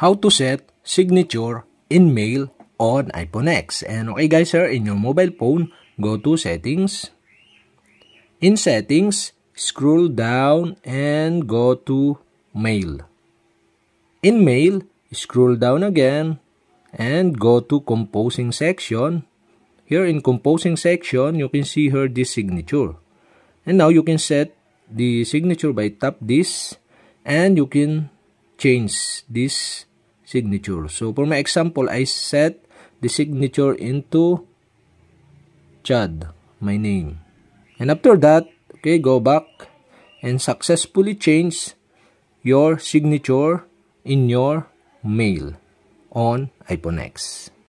how to set signature in mail on iPhone X. And okay guys, sir, in your mobile phone, go to settings. In settings, scroll down and go to mail. In mail, scroll down again and go to composing section. Here in composing section, you can see here this signature. And now you can set the signature by tap this and you can change this signature. So for my example, I set the signature into Chad, my name. And after that, okay, go back and successfully change your signature in your mail on iPhone X.